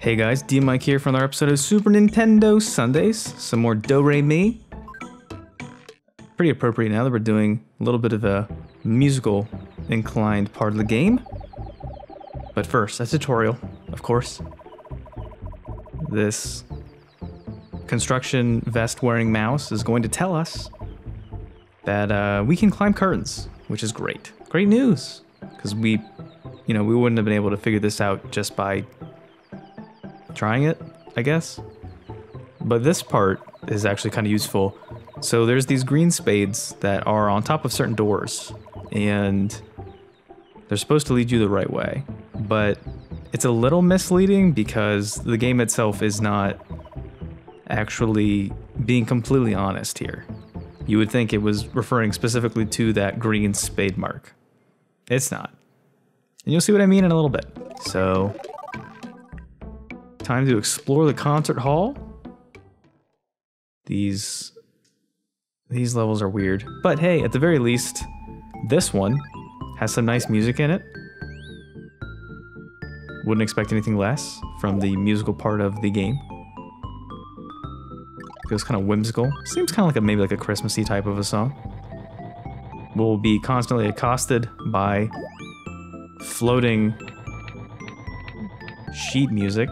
Hey guys, DMic here for another episode of Super Nintendo Sundays. Some more Do Re Mi. Pretty appropriate now that we're doing a little bit of a musical inclined part of the game. But first, a tutorial, of course. This construction vest wearing mouse is going to tell us that uh, we can climb curtains, which is great. Great news, because we, you know, we wouldn't have been able to figure this out just by trying it, I guess. But this part is actually kind of useful. So there's these green spades that are on top of certain doors, and they're supposed to lead you the right way. But it's a little misleading because the game itself is not actually being completely honest here. You would think it was referring specifically to that green spade mark. It's not. And you'll see what I mean in a little bit. So, time to explore the concert hall. These these levels are weird, but hey, at the very least, this one has some nice music in it. Wouldn't expect anything less from the musical part of the game. Feels kind of whimsical. Seems kind of like a maybe like a Christmassy type of a song. We'll be constantly accosted by floating sheet music.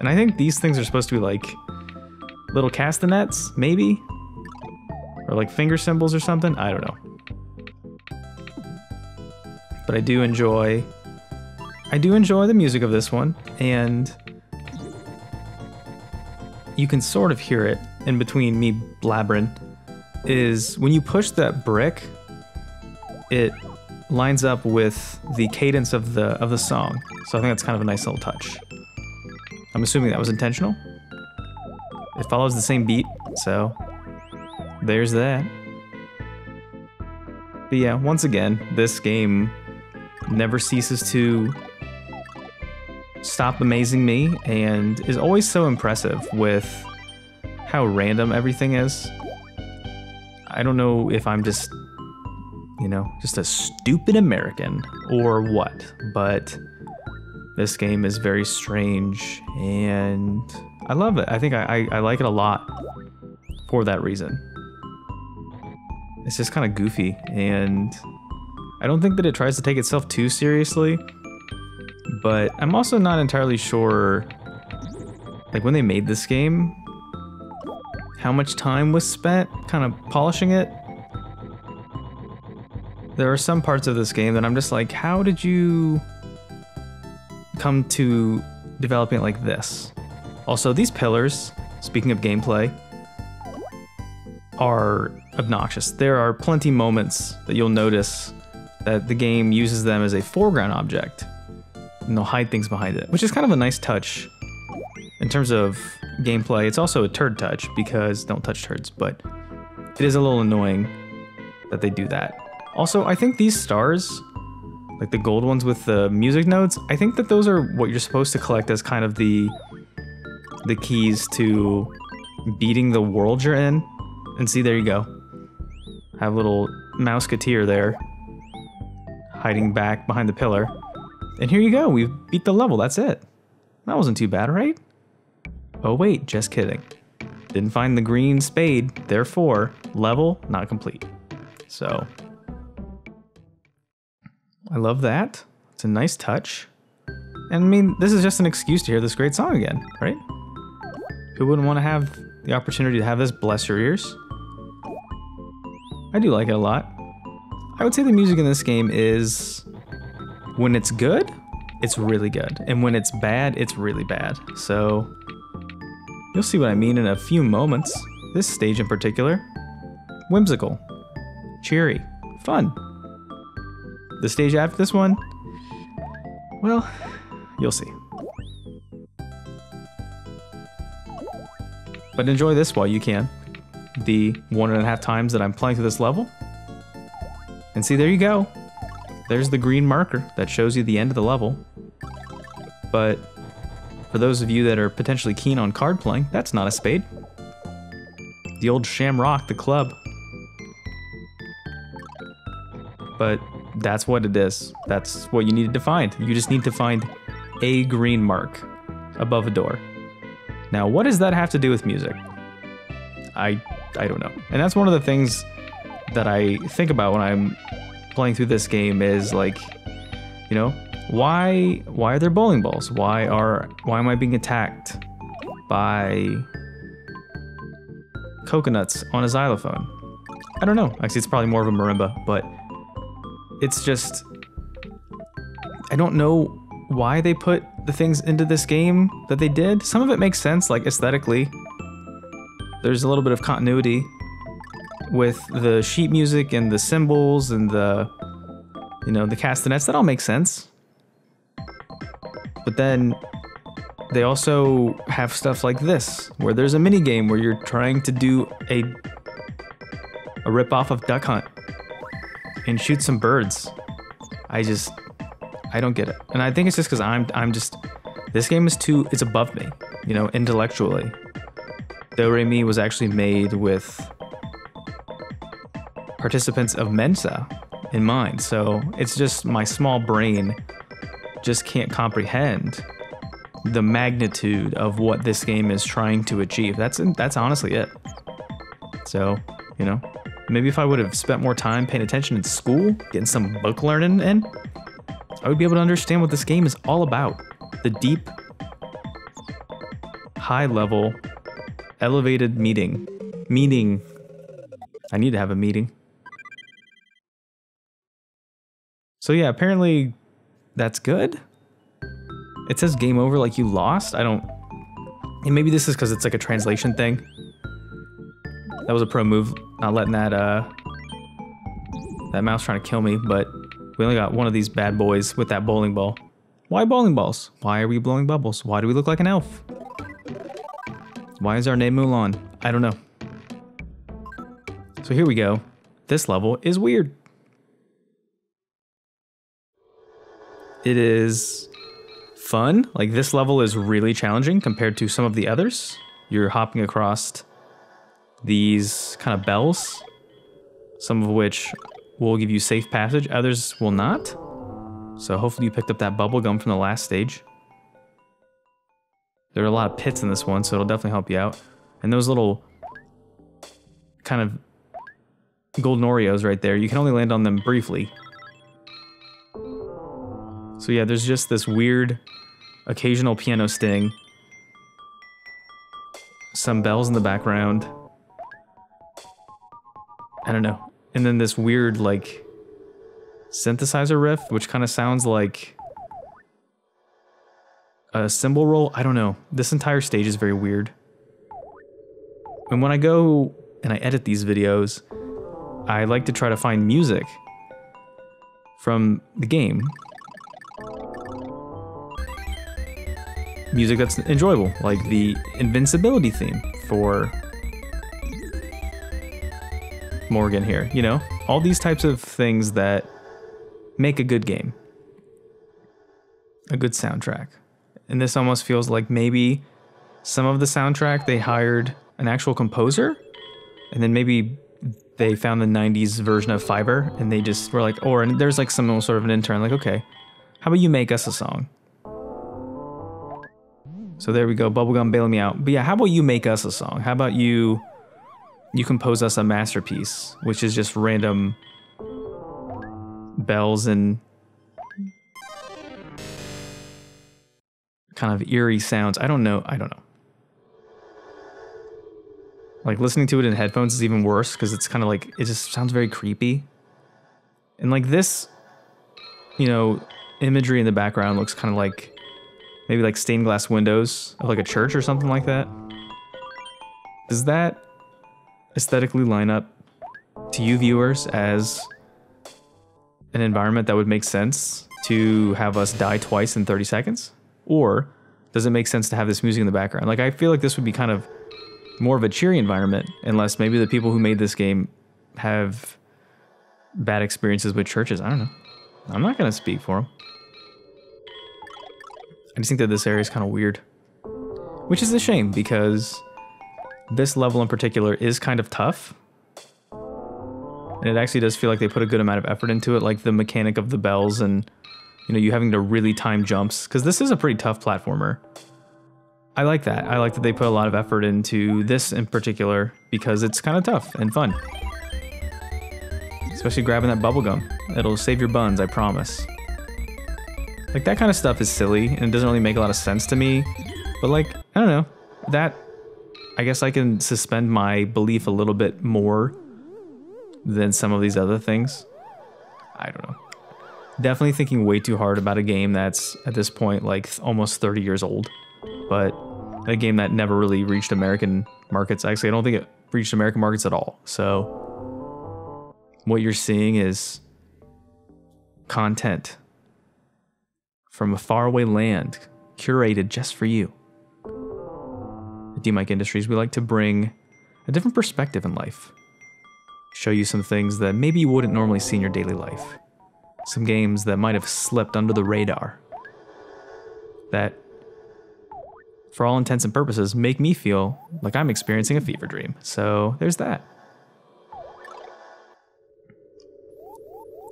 And I think these things are supposed to be like little castanets, maybe? Or like finger cymbals or something? I don't know. But I do enjoy I do enjoy the music of this one and you can sort of hear it in between me blabbering is when you push that brick it lines up with the cadence of the of the song. So I think that's kind of a nice little touch. I'm assuming that was intentional. It follows the same beat, so there's that. But yeah, once again, this game never ceases to stop amazing me and is always so impressive with how random everything is. I don't know if I'm just, you know, just a stupid American or what, but this game is very strange and I love it. I think I, I, I like it a lot for that reason. It's just kind of goofy and I don't think that it tries to take itself too seriously, but I'm also not entirely sure, like when they made this game, how much time was spent kind of polishing it. There are some parts of this game that I'm just like, how did you come to developing it like this? Also, these pillars, speaking of gameplay, are obnoxious. There are plenty moments that you'll notice that the game uses them as a foreground object and they'll hide things behind it, which is kind of a nice touch in terms of gameplay. It's also a turd touch because don't touch turds, but it is a little annoying that they do that. Also, I think these stars, like the gold ones with the music notes, I think that those are what you're supposed to collect as kind of the the keys to beating the world you're in. And see, there you go. Have a little mouseketeer there, hiding back behind the pillar. And here you go, we beat the level, that's it. That wasn't too bad, right? Oh wait, just kidding. Didn't find the green spade, therefore, level not complete. So, I love that. It's a nice touch. And I mean, this is just an excuse to hear this great song again, right? Who wouldn't want to have the opportunity to have this bless your ears? I do like it a lot. I would say the music in this game is when it's good, it's really good. And when it's bad, it's really bad. So you'll see what I mean in a few moments. This stage in particular, whimsical, cheery, fun. The stage after this one, well, you'll see. But enjoy this while you can. The one and a half times that I'm playing through this level. And see, there you go. There's the green marker that shows you the end of the level. But for those of you that are potentially keen on card playing, that's not a spade. The old shamrock, the club. But that's what it is. That's what you needed to find. You just need to find a green mark. above a door. Now, what does that have to do with music? I I don't know. And that's one of the things that I think about when I'm playing through this game is like, you know, why why are there bowling balls? Why are why am I being attacked by coconuts on a xylophone? I don't know. Actually, it's probably more of a marimba, but it's just I don't know why they put the things into this game that they did. Some of it makes sense, like aesthetically. There's a little bit of continuity with the sheet music and the cymbals and the, you know, the castanets. That all makes sense. But then they also have stuff like this, where there's a mini game where you're trying to do a a rip off of Duck Hunt and shoot some birds. I just I don't get it. And I think it's just because I'm I'm just this game is too it's above me, you know, intellectually. Do Re Mi was actually made with participants of Mensa in mind, so it's just my small brain just can't comprehend the magnitude of what this game is trying to achieve. That's that's honestly it. So, you know, maybe if I would have spent more time paying attention in school, getting some book learning in, I would be able to understand what this game is all about. The deep, high level, elevated meeting. Meeting. I need to have a meeting. So yeah, apparently that's good. It says game over like you lost. I don't... And maybe this is because it's like a translation thing. That was a pro move, not letting that, uh... That mouse trying to kill me, but we only got one of these bad boys with that bowling ball. Why bowling balls? Why are we blowing bubbles? Why do we look like an elf? Why is our name Milon? I don't know. So here we go. This level is weird. It is fun. Like this level is really challenging compared to some of the others. You're hopping across these kind of bells, some of which will give you safe passage, others will not. So hopefully you picked up that bubble gum from the last stage. There are a lot of pits in this one, so it'll definitely help you out. And those little kind of golden Oreos right there, you can only land on them briefly. So yeah, there's just this weird occasional piano sting. Some bells in the background. I don't know. And then this weird, like, synthesizer riff, which kind of sounds like a cymbal roll. I don't know. This entire stage is very weird. And when I go and I edit these videos, I like to try to find music from the game music that's enjoyable, like the invincibility theme for Morgan here, you know? All these types of things that make a good game. A good soundtrack. And this almost feels like maybe some of the soundtrack they hired an actual composer and then maybe they found the 90s version of Fiverr and they just were like, or there's like some sort of an intern, like, okay, how about you make us a song? So there we go, Bubblegum bailing me out. But yeah, how about you make us a song? How about you you compose us a masterpiece, which is just random bells and kind of eerie sounds. I don't know. I don't know. Like listening to it in headphones is even worse because it's kind of like it just sounds very creepy. And like this, you know, imagery in the background looks kind of like Maybe like stained glass windows of like a church or something like that. Is that aesthetically line up to you viewers as an environment that would make sense to have us die twice in 30 seconds? Or does it make sense to have this music in the background? Like, I feel like this would be kind of more of a cheery environment, unless maybe the people who made this game have bad experiences with churches. I don't know. I'm not going to speak for them. I just think that this area is kind of weird. Which is a shame because this level in particular is kind of tough. And it actually does feel like they put a good amount of effort into it, like the mechanic of the bells and, you know, you having to really time jumps. Because this is a pretty tough platformer. I like that. I like that they put a lot of effort into this in particular because it's kind of tough and fun. Especially grabbing that bubblegum. It'll save your buns, I promise. Like, that kind of stuff is silly and it doesn't really make a lot of sense to me. But, like, I don't know. That, I guess I can suspend my belief a little bit more than some of these other things. I don't know. Definitely thinking way too hard about a game that's, at this point, like almost 30 years old. But a game that never really reached American markets. Actually, I don't think it reached American markets at all. So, what you're seeing is content from a faraway land curated just for you. At DMic Industries, we like to bring a different perspective in life, show you some things that maybe you wouldn't normally see in your daily life, some games that might have slipped under the radar, that, for all intents and purposes, make me feel like I'm experiencing a fever dream. So there's that.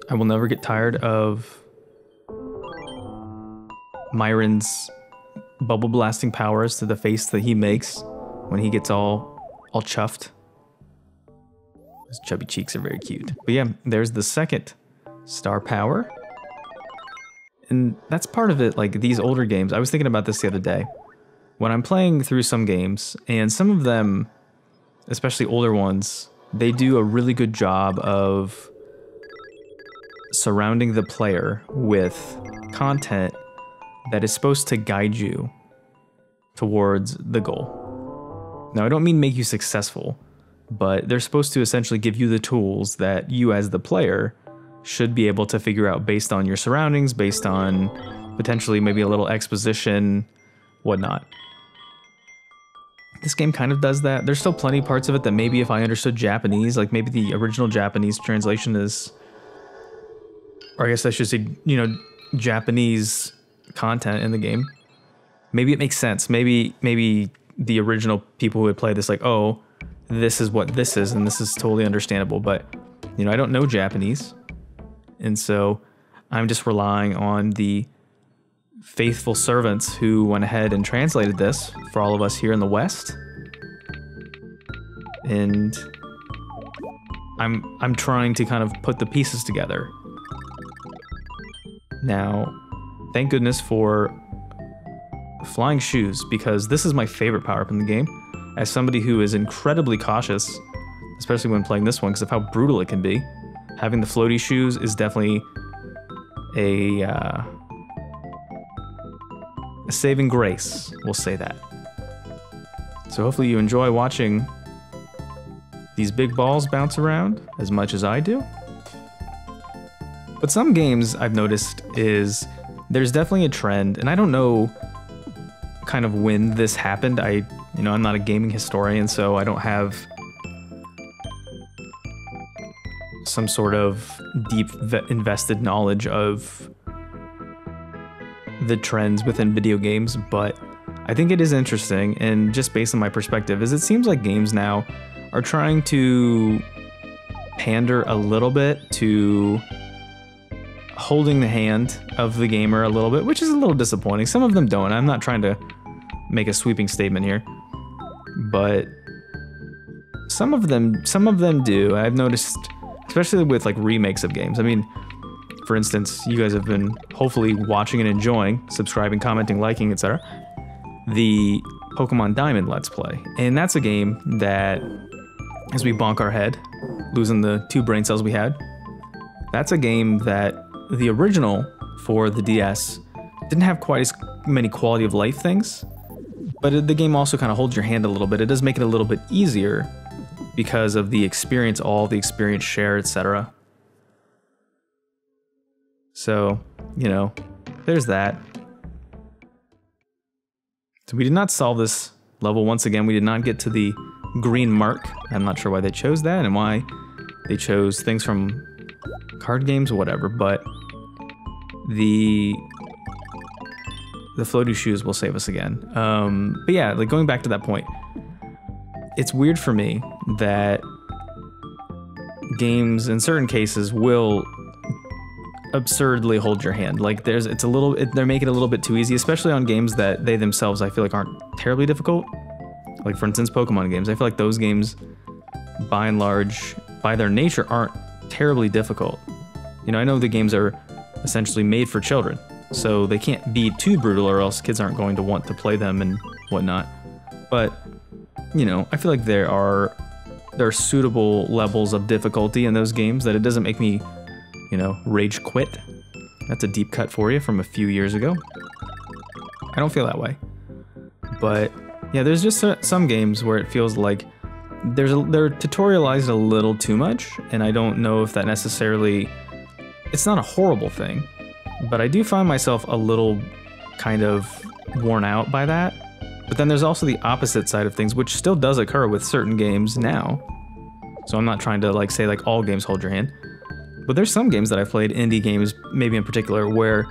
I will never get tired of Milon's bubble blasting powers to the face that he makes when he gets all all chuffed. His chubby cheeks are very cute. But yeah, there's the second star power. And that's part of it, like these older games. I was thinking about this the other day. When I'm playing through some games, and some of them, especially older ones, they do a really good job of surrounding the player with content that is supposed to guide you towards the goal. Now, I don't mean make you successful, but they're supposed to essentially give you the tools that you, as the player, should be able to figure out based on your surroundings, based on potentially maybe a little exposition, whatnot. This game kind of does that. There's still plenty parts of it that maybe if I understood Japanese, like maybe the original Japanese translation is, or I guess I should say, you know, Japanese content in the game. Maybe it makes sense. Maybe maybe the original people who would play this like, oh, this is what this is, and this is totally understandable. But you know, I don't know Japanese, and so I'm just relying on the faithful servants who went ahead and translated this for all of us here in the West. And I'm I'm trying to kind of put the pieces together. Now, thank goodness for flying shoes because this is my favorite power up in the game. As somebody who is incredibly cautious, especially when playing this one because of how brutal it can be, having the floaty shoes is definitely a, uh, a saving grace. We'll say that. So hopefully you enjoy watching these big balls bounce around as much as I do. But some games I've noticed is there's definitely a trend, and I don't know kind of when this happened. I, you know, I'm not a gaming historian, so I don't have some sort of deep invested knowledge of the trends within video games, but I think it is interesting, and just based on my perspective, is it seems like games now are trying to pander a little bit to holding the hand of the gamer a little bit, which is a little disappointing. Some of them don't. I'm not trying to make a sweeping statement here, but some of them some of them do. I've noticed especially with like remakes of games. I mean, for instance, you guys have been hopefully watching and enjoying, subscribing, commenting, liking, etc. The Pokemon Diamond Let's Play. And that's a game that as we bonk our head, losing the two brain cells we had, that's a game that the original for the DS didn't have quite as many quality of life things, but the game also kind of holds your hand a little bit. It does make it a little bit easier because of the experience, all the experience share, etc. So, you know, there's that. So we did not solve this level once again. We did not get to the green mark. I'm not sure why they chose that and why they chose things from card games whatever, but the the floaty shoes will save us again. Um, but yeah, like going back to that point, it's weird for me that games in certain cases will absurdly hold your hand. Like there's it's a little it, they're making it a little bit too easy, especially on games that they themselves I feel like aren't terribly difficult. Like for instance, Pokemon games. I feel like those games by and large by their nature aren't terribly difficult. You know, I know the games are essentially made for children, so they can't be too brutal or else kids aren't going to want to play them and whatnot. But you know, I feel like there are there are suitable levels of difficulty in those games that it doesn't make me, you know, rage quit. That's a deep cut for you from a few years ago. I don't feel that way. But yeah, there's just some games where it feels like there's a, they're tutorialized a little too much, and I don't know if that necessarily. It's not a horrible thing, but I do find myself a little kind of worn out by that but then there's also the opposite side of things, which still does occur with certain games now. So I'm not trying to like say like all games hold your hand. But there's some games that I've played, indie games maybe in particular, where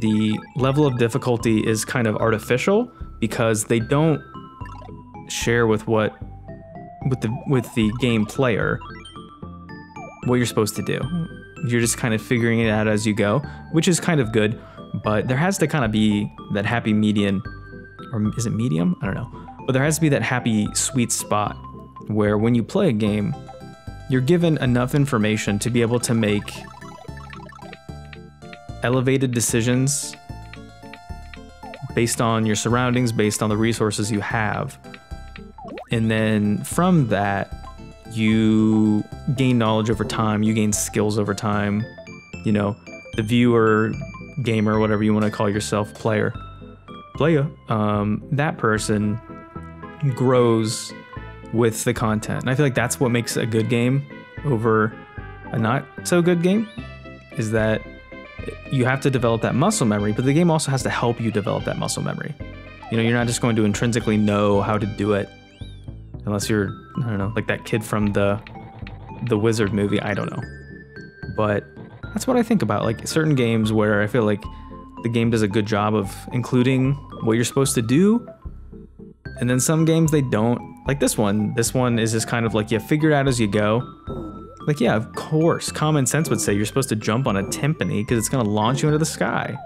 the level of difficulty is kind of artificial because they don't share with what with the with the game player what you're supposed to do. You're just kind of figuring it out as you go, which is kind of good, but there has to kind of be that happy median or is it medium? I don't know. But there has to be that happy, sweet spot where when you play a game, you're given enough information to be able to make elevated decisions based on your surroundings, based on the resources you have. And then from that, you gain knowledge over time, you gain skills over time. You know, the viewer, gamer, whatever you want to call yourself, player, player, um, that person grows with the content. And I feel like that's what makes a good game over a not so good game is that you have to develop that muscle memory, but the game also has to help you develop that muscle memory. You know, you're not just going to intrinsically know how to do it unless you're I don't know, like that kid from the the wizard movie, I don't know. But that's what I think about like certain games where I feel like the game does a good job of including what you're supposed to do. And then some games they don't. Like this one. This one is just kind of like you figure it out as you go. Like, yeah, of course. Common sense would say you're supposed to jump on a timpani because it's going to launch you into the sky.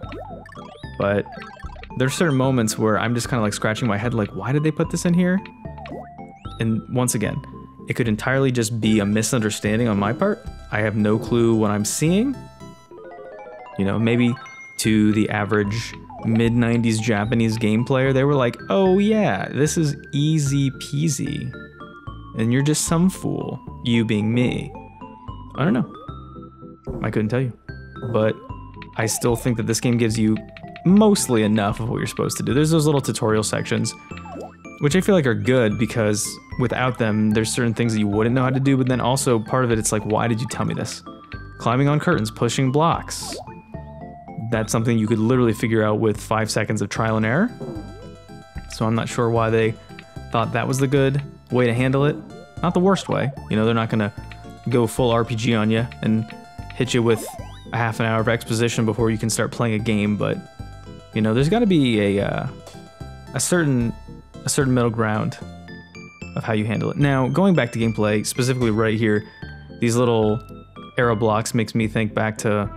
But there's certain moments where I'm just kind of like scratching my head, like, why did they put this in here? And once again, it could entirely just be a misunderstanding on my part. I have no clue what I'm seeing. You know, maybe to the average mid 90s Japanese game player, they were like, oh yeah, this is easy peasy. And you're just some fool, you being me. I don't know. I couldn't tell you. But I still think that this game gives you mostly enough of what you're supposed to do. There's those little tutorial sections, which I feel like are good because without them, there's certain things that you wouldn't know how to do, but then also part of it, it's like, why did you tell me this? Climbing on curtains, pushing blocks, that's something you could literally figure out with five seconds of trial and error. So I'm not sure why they thought that was the good way to handle it. Not the worst way. You know, they're not gonna go full RPG on you and hit you with a half an hour of exposition before you can start playing a game, but you know, there's got to be a uh, a certain a certain middle ground of how you handle it. Now, going back to gameplay, specifically right here, these little arrow blocks makes me think back to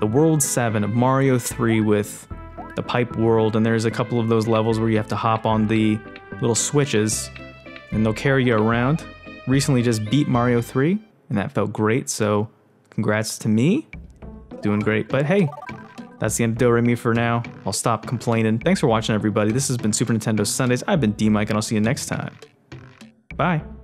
the World 7 of Mario 3 with the pipe world, and there's a couple of those levels where you have to hop on the little switches and they'll carry you around. Recently just beat Mario 3, and that felt great, so congrats to me. Doing great, but hey, that's the end of Do Re Mi for now. I'll stop complaining. Thanks for watching, everybody. This has been Super Nintendo Sundays. I've been DMic, and I'll see you next time. Bye.